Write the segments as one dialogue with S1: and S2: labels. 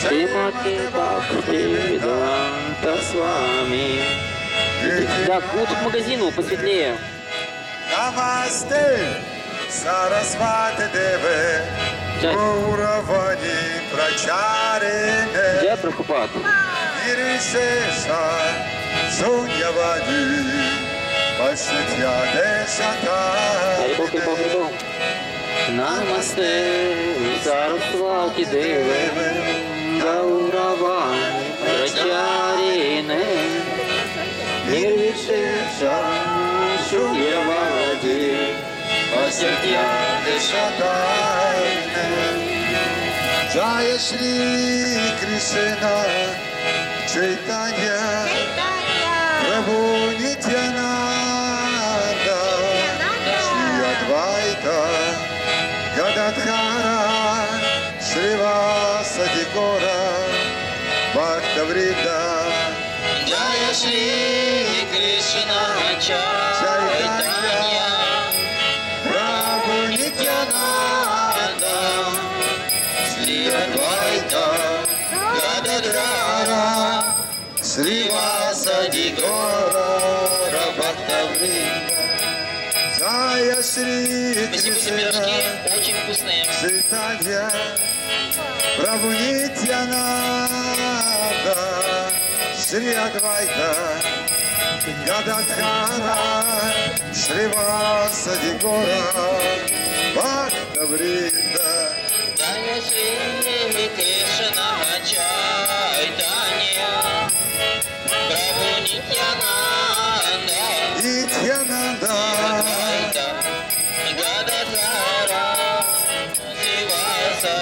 S1: Srimati Bhakti Vedanta Swami Да, лучше к магазину, посветлее.
S2: Намасте, Сарасвати Деве. Гуравани Прачарине,
S1: Джай Прабхупад.
S2: Иришеша, Шуньявани, Пашитья Дешата.
S1: Харибол, Харибол, Харибол. намасте, заротваки деве,
S2: гаурава, прачаріне, нірвішеша, шує ваді, пасердя дешатайне. Джая Шри Кришна, Чайтанья
S1: Спасибо,
S2: тебе
S1: очень вкусные.
S2: Цветанья, пробудить я надо, Шри Адвайта,
S1: Гададхана, Шриваса Дегора, Бхакта Вринда. Дайя
S2: Шри
S1: Кришна Чайтанья, Прабу Нитьянанда, Нитьянанда,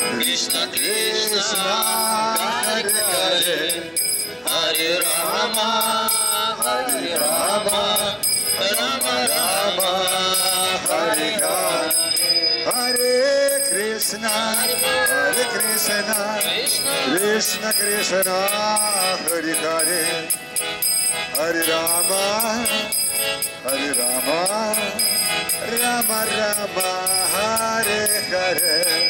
S1: Krishna Krishna Hare Hare Hare Ram
S2: हरे राम राम राम हरे हर हरे कृष्ण हरे कृष्ण कृष्ण कृष्ण हरे हरे हरे राम हरे राम राम
S1: रा हरे हरे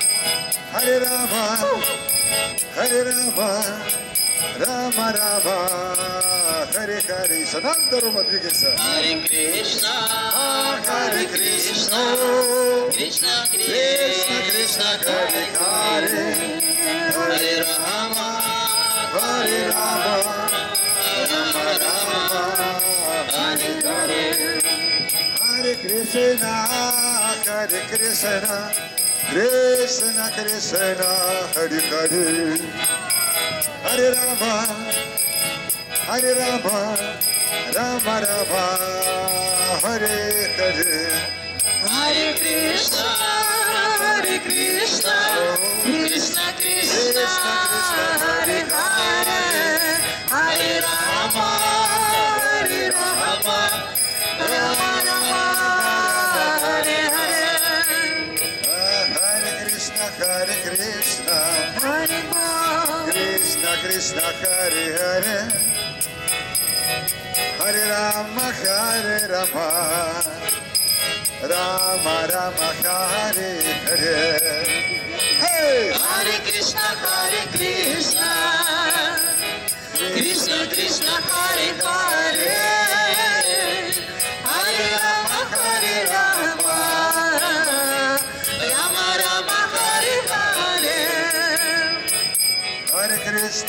S2: हरे रामा हरे रामा राम राम हरे हरे सनाम करो मधु के साथ।
S1: हरे कृष्णा
S2: हाँ, हरे
S1: कृष्णा
S2: कृष्णा कृष्णा कृष्णा हरे
S1: हरे हरे
S2: राम हरे राम राम
S1: राम हरे
S2: हरे। हरे कृष्णा हरे Krishna Krishna Hare Hare Hare Rama Hare Rama Rama Rama Hare Hare.
S1: Hare Krishna, Hare Krishna, Krishna Krishna, Hare Hare, Hare Rama, Hare Rama, Rama Rama, Hare, Hare
S2: Hare Krishna. Hare
S1: Rama.
S2: Krishna Krishna Hare Hare. Hare Rama Hare Rama. Rama Rama Hare Hare. Hey!
S1: Hare Krishna, Hare Krishna, Krishna Krishna, Hare, Hare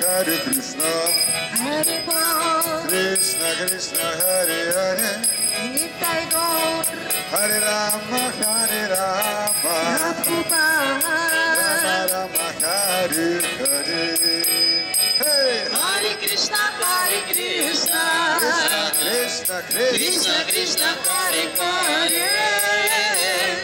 S1: Hare
S2: Krishna, Hare
S1: Bol,
S2: Krishna Krishna, Hare Hare,
S1: Nitai Gaur,
S2: Hare Rama, Hare Rama, Rama
S1: Prabhupada.
S2: Rama, Hare Hare. Hey!
S1: Hare Krishna, Hare Krishna,
S2: Krishna, Krishna,
S1: Krishna Krishna, Hare Hare, Hare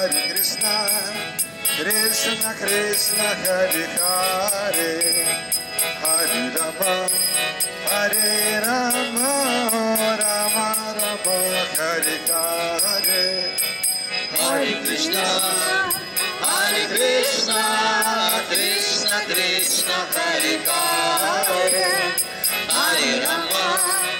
S1: Hare
S2: Krishna, Krishna Krishna, Hare Hare, Hare Rama, Hare Rama, Rama Rama, Hare Hare.
S1: Hare Krishna, Hare Krishna, Krishna Krishna, Hare Hare, Hare Rama,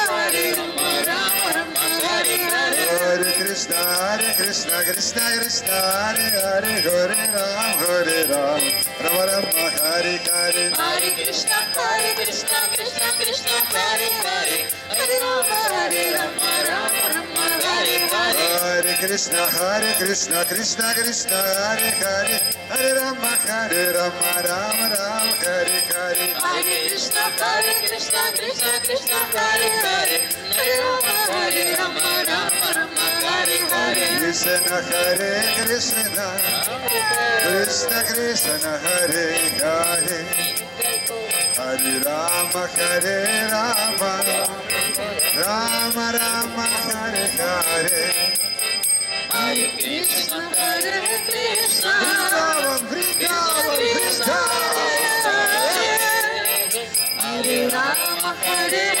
S1: Hare
S2: Krishna, Krishna, Krishna Hare Hare, Hare Ram, Hare Ram, Rama Rama, Hare Hare.
S1: Hare Krishna, Hare Krishna, Krishna Krishna, Hare Hare, Hare Rama, Hare Rama, Rama Rama, Hare Hare.
S2: Hare Krishna, Hare Krishna, Krishna Krishna, Hare Hare, Hare Rama, Hare Rama, Rama Rama, Hare Hare.
S1: Hare Krishna, Hare Krishna, Krishna Krishna, Hare, Hare
S2: Krishna, Hare Krishna, Krishna Krishna, Hare Hare, Hare Rama, Hare Rama, Rama Rama, Hare Hare.
S1: Hare Krishna, Hare Krishna,
S2: Vrindavan, Vrindavan, Vrindavan.
S1: Hare Rama, Hare Rama,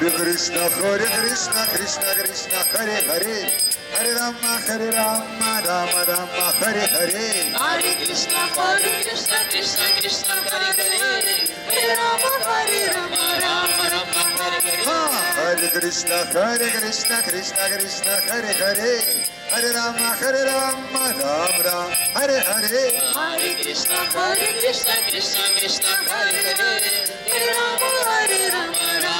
S1: Hare.
S2: Krishna, Hare Krishna, Krishna Krishna, Hare Hare, Hare Rama, Hare Rama, Rama Rama, Hare Hare.
S1: Hare Krishna, Hare Krishna, Krishna Krishna, Hare Hare. Hare Rama, Hare Rama, Rama Rama, Hare Hare.
S2: Ha, Hare Krishna, Hare Krishna, Krishna Krishna, Hare Hare, Hare Rama, Hare Rama, Ram Ram, Hare Hare.
S1: Hare Krishna, Hare Krishna, Krishna Krishna, Hare Hare. Hare Rama, Hare Rama Rama,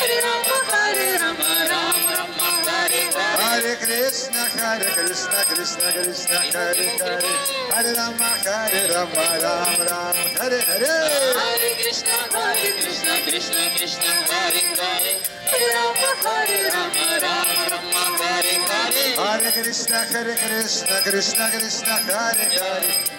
S1: Hare Rama, Hare Rama, Rama Rama, Hare Hare.
S2: Hare Krishna, Hare Krishna, Krishna Krishna, Hare Hare, Hare Rama, Hare Rama, Ram Ram, Hare Hare.
S1: Hare Krishna, Hare Krishna, Krishna Krishna, Hare Hare, Hare Rama, Hare Rama, Rama Rama, Hare Hare.
S2: Hare Krishna, Hare Krishna, Krishna Krishna, Hare Hare.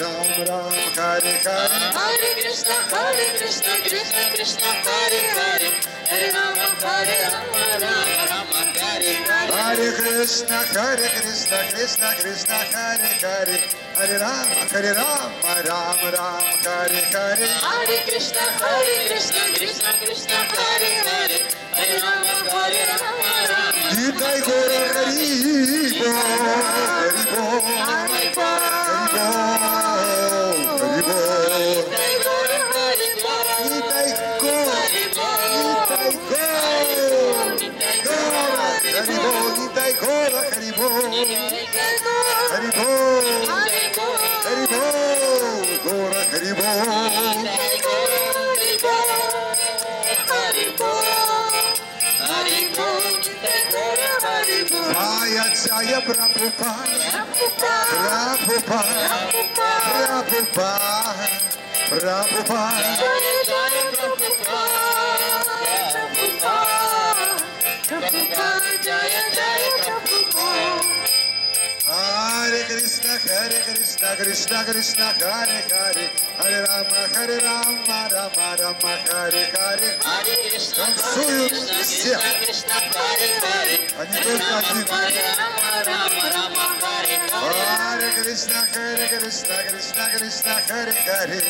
S2: Рам Рам Хари Хари
S1: Хари Кришна Хари Кришна Кришна Кришна Хари Хари Хари Рам Хари Рам Рам Рам Хари Хари
S2: Хари Кришна Хари Кришна Кришna Krishna Hare Hare Hare Rama Hare Rama Ram Ram Hare Hare
S1: Hare Krishna Hare Krishna Krishna Krishna Hare Hare Hare Rama Hare Rama Ram
S2: Gitai Gora
S1: Hari Bo
S2: Hari Bo Hari
S1: Bo Hari बोल हरि बोल गोरा हरि बोल
S2: Jaya Jaya Prabhupada
S1: Prabhupada
S2: Prabhupada
S1: Prabhupada
S2: Hare Krishna, Hare Krishna, Krishna Krishna, Hare Hare, Hare Rama, Hare Rama, Rama Rama, Hare Hare.
S1: Hare Krishna,
S2: Танцуют все. А не только один.
S1: Hare
S2: Krishna, Hare Krishna, Krishna Krishna, Hare Hare,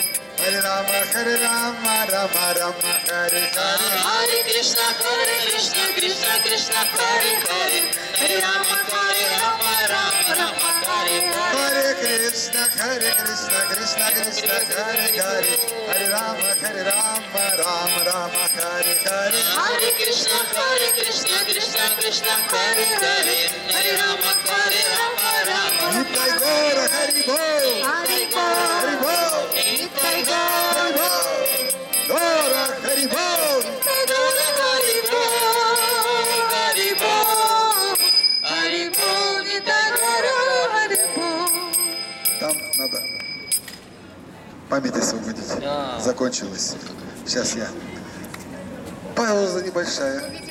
S1: हरे राम हरे राम राम राम हरे हरे। हरे कृष्णा हरे
S2: कृष्णा कृष्णा कृष्णा हरे हरे। हरे राम हरे राम राम राम हरे हरे। हरे कृष्णा हरे
S1: कृष्णा कृष्णा कृष्णा हरे हरे। हरे राम हरे राम राम राम हरे हरे। हरे
S2: कृष्णा हरे कृष्णा
S1: कृष्णा
S2: कृष्णा
S1: हरे हरे।
S2: हरे राम हरे
S1: राम राम हरे हरे हरि बोल। हरि बोल।
S2: Там надо память освободить. Закончилась. Сейчас я. Пауза небольшая.